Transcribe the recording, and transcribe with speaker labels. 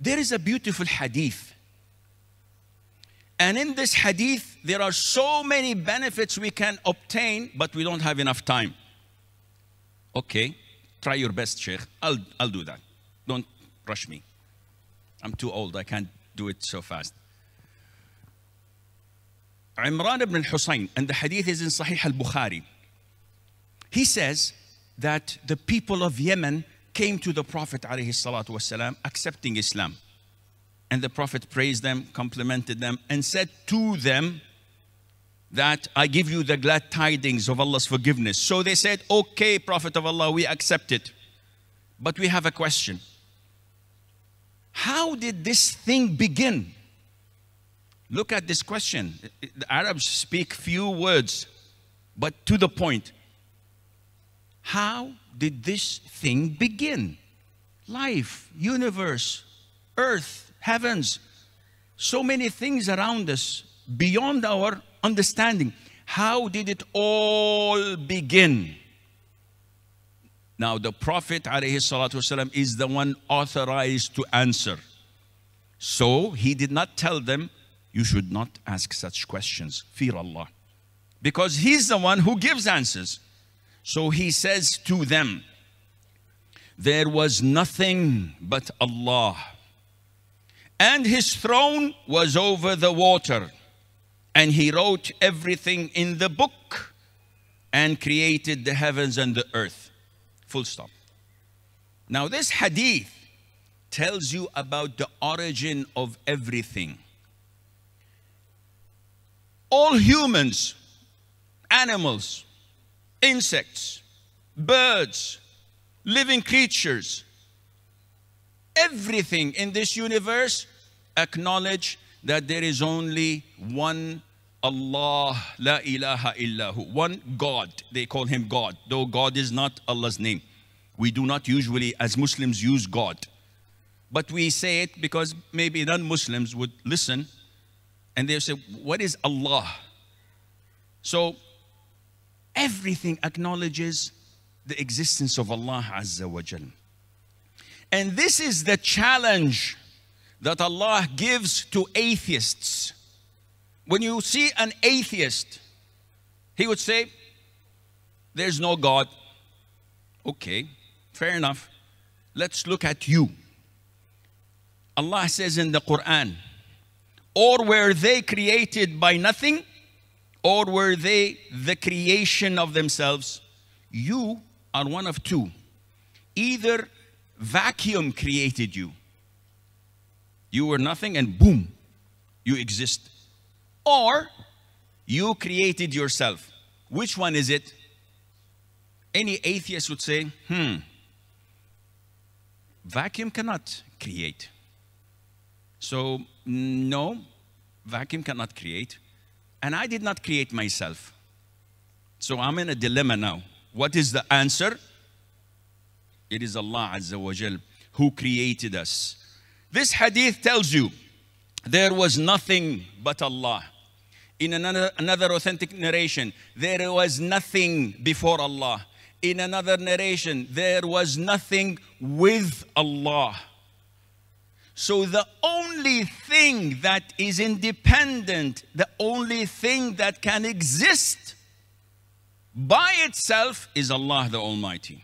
Speaker 1: there is a beautiful hadith. And in this hadith, there are so many benefits we can obtain, but we don't have enough time. Okay, try your best, Sheikh. I'll, I'll do that. Don't rush me. I'm too old, I can't do it so fast. Imran ibn al-Husayn, and the hadith is in Sahih al-Bukhari. He says that the people of Yemen came to the Prophet والسلام, accepting Islam. And the Prophet praised them, complimented them, and said to them that I give you the glad tidings of Allah's forgiveness. So they said, Okay, Prophet of Allah, we accept it. But we have a question. How did this thing begin? Look at this question. The Arabs speak few words, but to the point. How did this thing begin? Life, universe, earth, heavens, so many things around us beyond our understanding. How did it all begin? Now, the Prophet والسلام, is the one authorized to answer. So he did not tell them, you should not ask such questions. Fear Allah. Because he's the one who gives answers. So he says to them, There was nothing but Allah. And his throne was over the water. And he wrote everything in the book and created the heavens and the earth. Full stop. Now, this hadith tells you about the origin of everything. All humans, animals, insects, birds, living creatures, everything in this universe acknowledge that there is only one Allah, la ilaha illahu, one God. They call him God, though God is not Allah's name. We do not usually, as Muslims, use God. But we say it because maybe non Muslims would listen and they say, What is Allah? So everything acknowledges the existence of Allah Azza wa Jal. And this is the challenge that Allah gives to atheists. When you see an atheist, he would say, There's no God. Okay, fair enough. Let's look at you. Allah says in the Quran, or were they created by nothing, or were they the creation of themselves? You are one of two. Either vacuum created you, you were nothing, and boom, you exist. Or you created yourself. Which one is it? Any atheist would say, hmm, vacuum cannot create. So, no, vacuum cannot create. And I did not create myself. So I'm in a dilemma now. What is the answer? It is Allah Azza wa Jal who created us. This hadith tells you there was nothing but Allah. In another, another authentic narration, there was nothing before Allah. In another narration, there was nothing with Allah. So the only thing that is independent, the only thing that can exist by itself is Allah the Almighty.